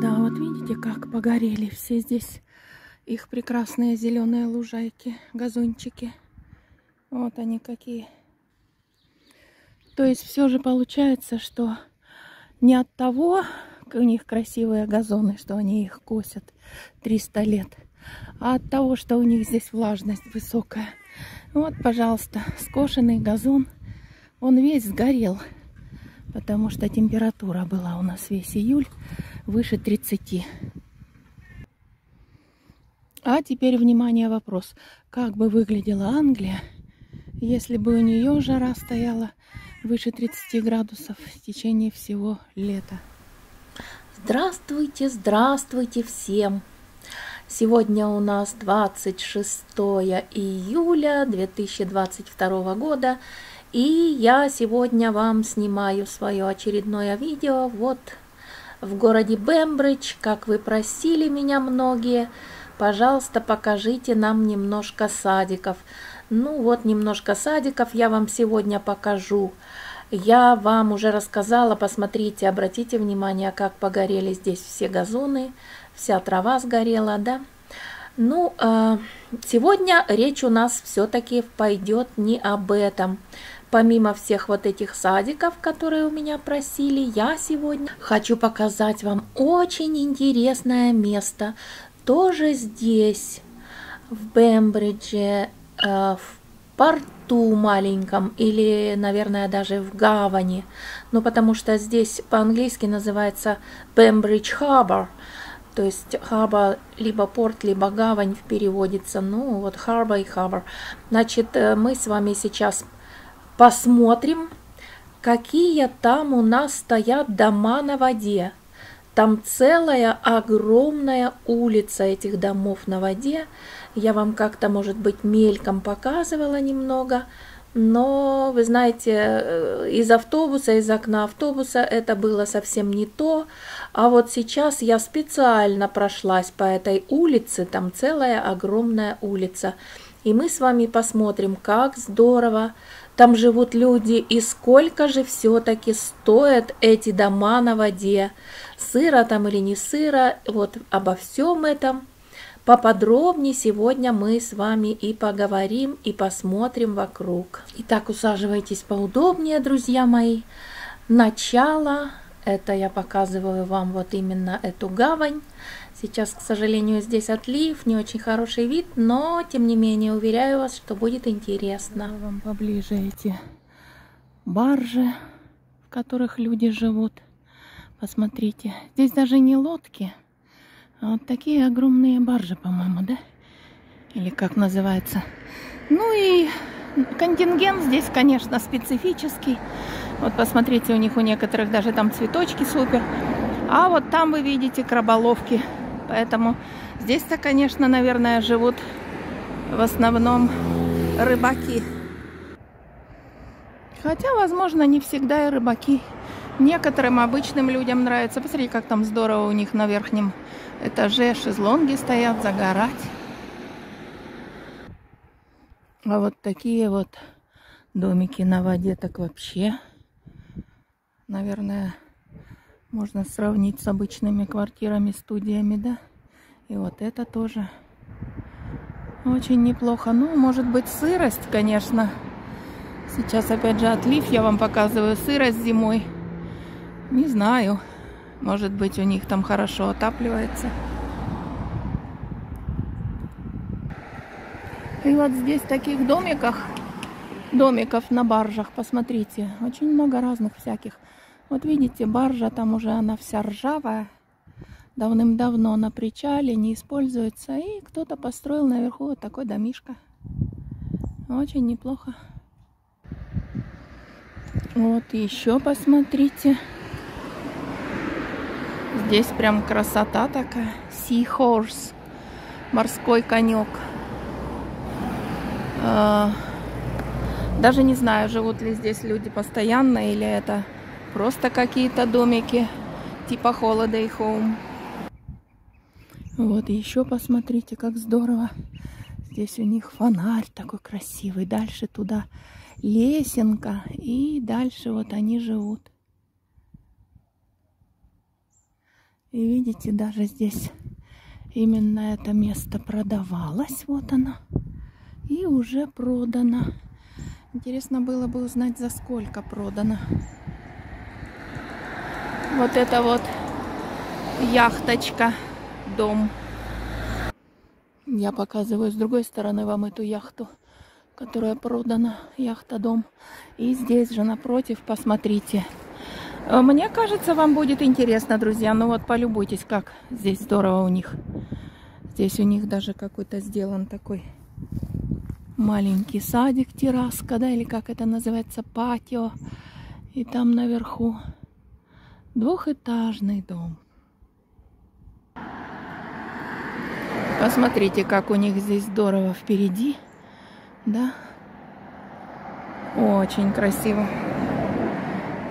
да, вот видите, как погорели все здесь их прекрасные зеленые лужайки, газончики. Вот они какие. То есть все же получается, что не от того, у них красивые газоны, что они их косят 300 лет, а от того, что у них здесь влажность высокая. Вот, пожалуйста, скошенный газон, он весь сгорел, потому что температура была у нас весь июль выше 30. А теперь, внимание, вопрос. Как бы выглядела Англия, если бы у нее жара стояла выше 30 градусов в течение всего лета? Здравствуйте, здравствуйте всем! Сегодня у нас 26 июля 2022 года, и я сегодня вам снимаю свое очередное видео вот в городе Бембридж, как вы просили меня многие. Пожалуйста, покажите нам немножко садиков. Ну вот, немножко садиков я вам сегодня покажу. Я вам уже рассказала, посмотрите, обратите внимание, как погорели здесь все газоны, вся трава сгорела, да. Ну, э, сегодня речь у нас все-таки пойдет не об этом. Помимо всех вот этих садиков, которые у меня просили, я сегодня хочу показать вам очень интересное место. Тоже здесь, в Бембридже, э, в порту маленьком или, наверное, даже в гавани. Ну, потому что здесь по-английски называется Бембридж Harbor. То есть хаба либо порт, либо гавань переводится. Ну, вот харба и хабар. Значит, э, мы с вами сейчас посмотрим, какие там у нас стоят дома на воде. Там целая огромная улица этих домов на воде. Я вам как-то, может быть, мельком показывала немного, но, вы знаете, э, из автобуса, из окна автобуса это было совсем не то. А вот сейчас я специально прошлась по этой улице, там целая огромная улица. И мы с вами посмотрим, как здорово там живут люди и сколько же все-таки стоят эти дома на воде. Сыро там или не сыро, вот обо всем этом поподробнее сегодня мы с вами и поговорим, и посмотрим вокруг. Итак, усаживайтесь поудобнее, друзья мои. Начало, это я показываю вам вот именно эту гавань. Сейчас, к сожалению, здесь отлив, не очень хороший вид, но, тем не менее, уверяю вас, что будет интересно. Я вам поближе эти баржи, в которых люди живут. Посмотрите, здесь даже не лодки, а вот такие огромные баржи, по-моему, да? Или как называется. Ну и контингент здесь, конечно, специфический. Вот посмотрите, у них у некоторых даже там цветочки супер. А вот там вы видите краболовки Поэтому здесь-то, конечно, наверное, живут в основном рыбаки. Хотя, возможно, не всегда и рыбаки. Некоторым обычным людям нравится. Посмотрите, как там здорово у них на верхнем этаже шезлонги стоят, загорать. А вот такие вот домики на воде так вообще, наверное, можно сравнить с обычными квартирами, студиями, да? И вот это тоже очень неплохо. Ну, может быть, сырость, конечно. Сейчас, опять же, отлив. Я вам показываю сырость зимой. Не знаю. Может быть, у них там хорошо отапливается. И вот здесь в таких домиках, домиков на баржах, посмотрите, очень много разных всяких. Вот видите, баржа там уже она вся ржавая. Давным-давно на причале, не используется. И кто-то построил наверху вот такой домишко. Очень неплохо. Вот еще посмотрите. Здесь прям красота такая. Sea horse. Морской конек. Даже не знаю, живут ли здесь люди постоянно или это Просто какие-то домики типа Holiday Home. Вот еще посмотрите, как здорово. Здесь у них фонарь такой красивый. Дальше туда лесенка. И дальше вот они живут. И видите, даже здесь именно это место продавалось. Вот оно. И уже продано. Интересно было бы узнать, за сколько продано. Вот это вот яхточка, дом. Я показываю с другой стороны вам эту яхту, которая продана, яхта-дом. И здесь же напротив, посмотрите. Э, мне кажется, вам будет интересно, друзья. Ну вот полюбуйтесь, как здесь здорово у них. Здесь у них даже какой-то сделан такой маленький садик, терраска, да, или как это называется, патио. И там наверху двухэтажный дом. Посмотрите, как у них здесь здорово впереди. Да? Очень красиво.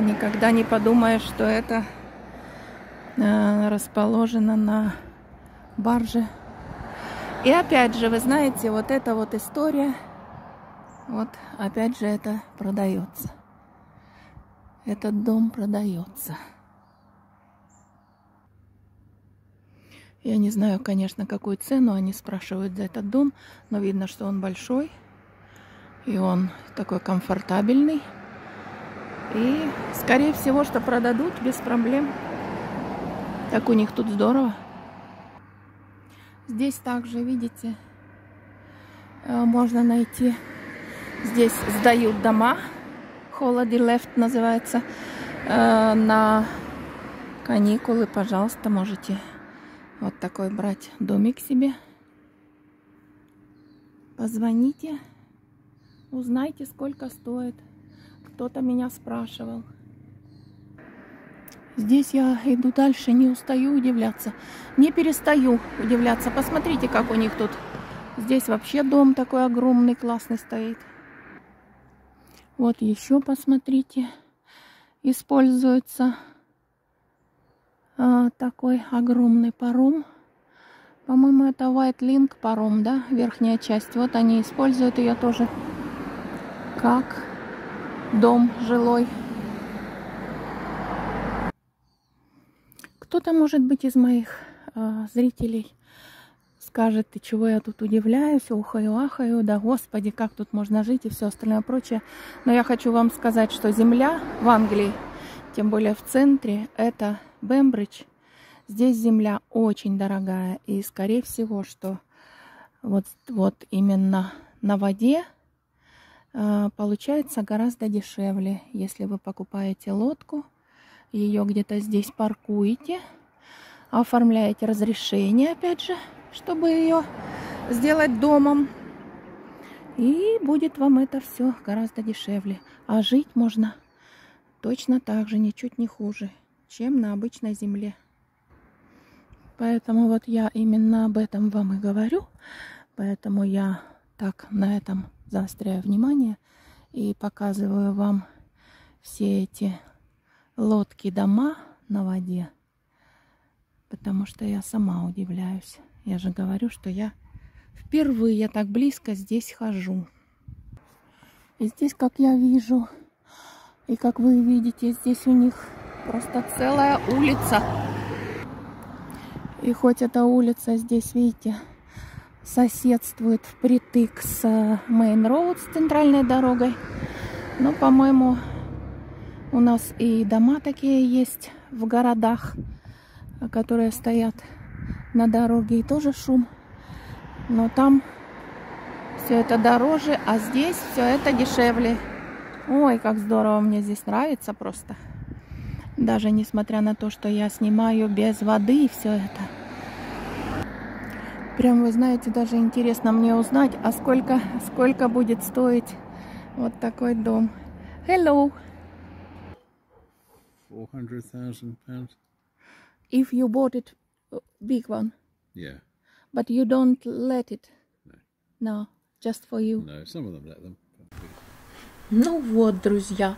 Никогда не подумаешь, что это э, расположено на барже. И опять же, вы знаете, вот эта вот история, вот опять же это продается. Этот дом продается. Я не знаю, конечно, какую цену они спрашивают за этот дом, но видно, что он большой. И он такой комфортабельный. И, скорее всего, что продадут без проблем. Так у них тут здорово. Здесь также, видите, э, можно найти... Здесь сдают дома. Холоди Left называется. Э, на каникулы, пожалуйста, можете вот такой брать домик себе. Позвоните, узнайте, сколько стоит. Кто-то меня спрашивал. Здесь я иду дальше, не устаю удивляться. Не перестаю удивляться. Посмотрите, как у них тут. Здесь вообще дом такой огромный, классный стоит. Вот еще посмотрите. Используется а, такой огромный паром. По-моему, это White Link паром, да, верхняя часть. Вот они используют ее тоже как дом жилой. Кто-то, может быть, из моих э, зрителей скажет, ты чего я тут удивляюсь, ухаю, ахаю, да господи, как тут можно жить и все остальное прочее. Но я хочу вам сказать, что земля в Англии, тем более в центре, это Бембридж. Здесь земля очень дорогая. И скорее всего, что вот, вот именно на воде э, получается гораздо дешевле. Если вы покупаете лодку, ее где-то здесь паркуете, оформляете разрешение, опять же, чтобы ее сделать домом. И будет вам это все гораздо дешевле. А жить можно точно так же, ничуть не хуже чем на обычной земле. Поэтому вот я именно об этом вам и говорю. Поэтому я так на этом заостряю внимание и показываю вам все эти лодки, дома на воде. Потому что я сама удивляюсь. Я же говорю, что я впервые так близко здесь хожу. И здесь, как я вижу, и как вы видите, здесь у них Просто целая улица. И хоть эта улица здесь, видите, соседствует впритык с Road, с центральной дорогой, но, по-моему, у нас и дома такие есть в городах, которые стоят на дороге, и тоже шум. Но там все это дороже, а здесь все это дешевле. Ой, как здорово, мне здесь нравится просто. Даже несмотря на то, что я снимаю без воды все это. Прям, вы знаете, даже интересно мне узнать, а сколько, сколько будет стоить вот такой дом. Hello. 400,000 pounds. If you bought it, uh, big one. Yeah. But you don't let it. No. No, just for you. No, some of them let them. Ну вот, друзья,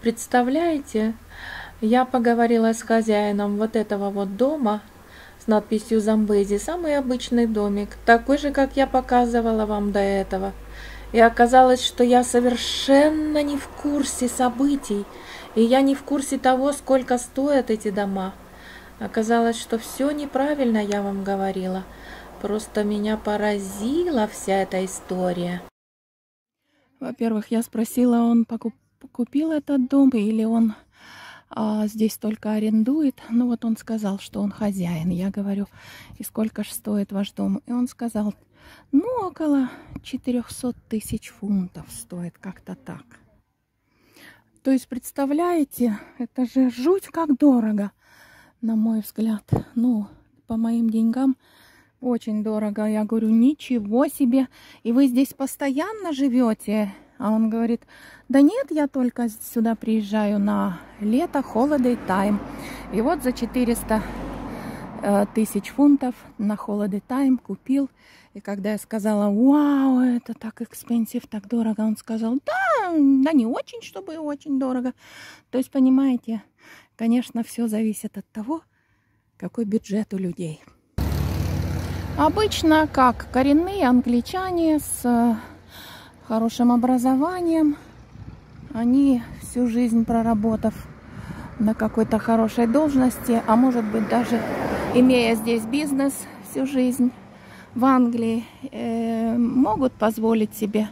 представляете, я поговорила с хозяином вот этого вот дома с надписью Замбези. Самый обычный домик, такой же, как я показывала вам до этого. И оказалось, что я совершенно не в курсе событий, и я не в курсе того, сколько стоят эти дома. Оказалось, что все неправильно я вам говорила. Просто меня поразила вся эта история. Во-первых, я спросила, он покуп купил этот дом или он а, здесь только арендует. Ну вот он сказал, что он хозяин. Я говорю, и сколько же стоит ваш дом? И он сказал, ну около 400 тысяч фунтов стоит как-то так. То есть, представляете, это же жуть как дорого, на мой взгляд. Ну, по моим деньгам очень дорого. Я говорю, ничего себе. И вы здесь постоянно живете? А он говорит, да нет, я только сюда приезжаю на лето, holiday time. И вот за 400 э, тысяч фунтов на holiday time купил. И когда я сказала, вау, это так экспенсив, так дорого, он сказал, да, да не очень, чтобы очень дорого. То есть, понимаете, конечно, все зависит от того, какой бюджет у людей. Обычно, как коренные англичане с э, хорошим образованием, они всю жизнь проработав на какой-то хорошей должности, а может быть даже имея здесь бизнес всю жизнь в Англии, э, могут позволить себе.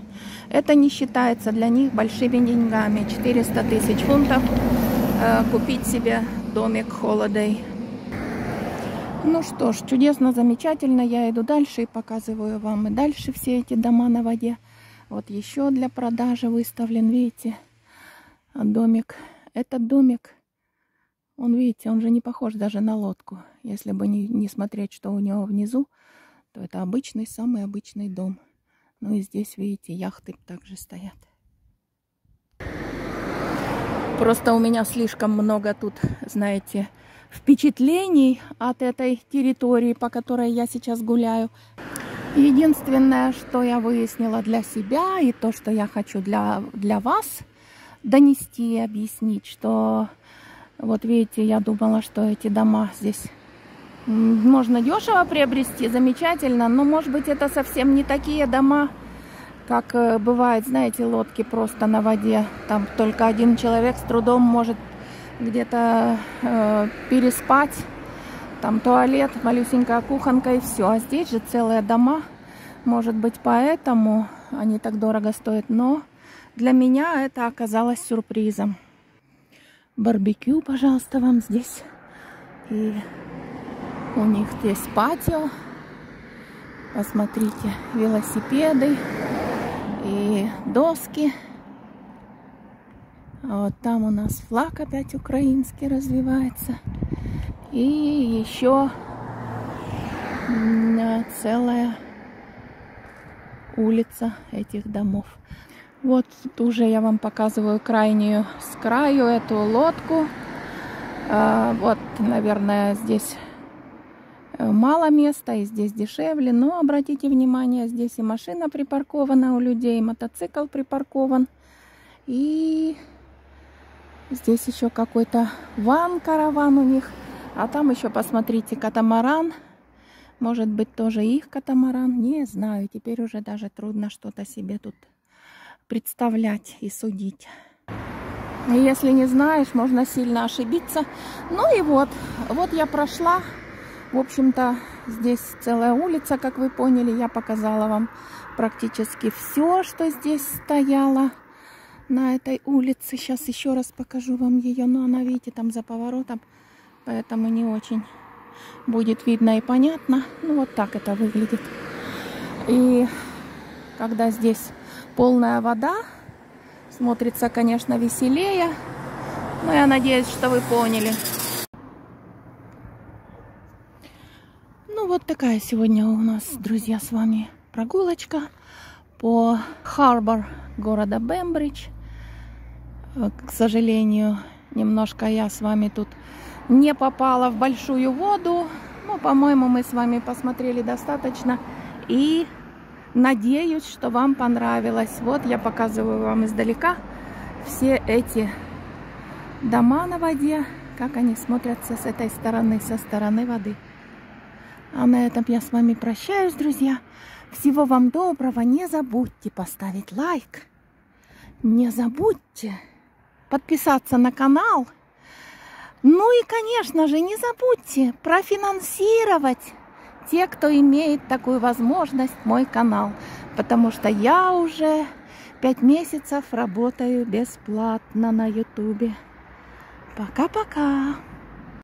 Это не считается для них большими деньгами. 400 тысяч фунтов э, купить себе домик Holiday ну что ж, чудесно, замечательно. Я иду дальше и показываю вам и дальше все эти дома на воде. Вот еще для продажи выставлен, видите, домик. Этот домик, он, видите, он же не похож даже на лодку. Если бы не, не смотреть, что у него внизу, то это обычный, самый обычный дом. Ну и здесь, видите, яхты также стоят. Просто у меня слишком много тут, знаете, впечатлений от этой территории, по которой я сейчас гуляю. Единственное, что я выяснила для себя и то, что я хочу для, для вас донести и объяснить, что вот видите, я думала, что эти дома здесь можно дешево приобрести, замечательно, но может быть это совсем не такие дома, как э, бывает, знаете, лодки просто на воде. Там только один человек с трудом может где-то э, переспать. Там туалет, малюсенькая кухонка и все. А здесь же целые дома. Может быть, поэтому они так дорого стоят. Но для меня это оказалось сюрпризом. Барбекю, пожалуйста, вам здесь. И у них здесь патио. Посмотрите, велосипеды и доски. А вот там у нас флаг опять украинский развивается. И еще целая улица этих домов. Вот уже я вам показываю крайнюю с краю эту лодку. А, вот, наверное, здесь э, мало места и здесь дешевле. Но обратите внимание, здесь и машина припаркована у людей, мотоцикл припаркован. И Здесь еще какой-то ван-караван у них. А там еще, посмотрите, катамаран. Может быть, тоже их катамаран. Не знаю. Теперь уже даже трудно что-то себе тут представлять и судить. Если не знаешь, можно сильно ошибиться. Ну и вот, вот я прошла. В общем-то, здесь целая улица, как вы поняли. Я показала вам практически все, что здесь стояло на этой улице. Сейчас еще раз покажу вам ее. Но она, видите, там за поворотом. Поэтому не очень будет видно и понятно. Ну, вот так это выглядит. И когда здесь полная вода, смотрится, конечно, веселее. Но я надеюсь, что вы поняли. Ну, вот такая сегодня у нас, друзья, с вами прогулочка по Харбор города Бембридж. К сожалению, немножко я с вами тут не попала в большую воду. Ну, по-моему, мы с вами посмотрели достаточно. И надеюсь, что вам понравилось. Вот я показываю вам издалека все эти дома на воде, как они смотрятся с этой стороны, со стороны воды. А на этом я с вами прощаюсь, друзья. Всего вам доброго. Не забудьте поставить лайк. Не забудьте подписаться на канал, Ну и, конечно же, не забудьте профинансировать те, кто имеет такую возможность, мой канал. Потому что я уже пять месяцев работаю бесплатно на ютубе. Пока-пока.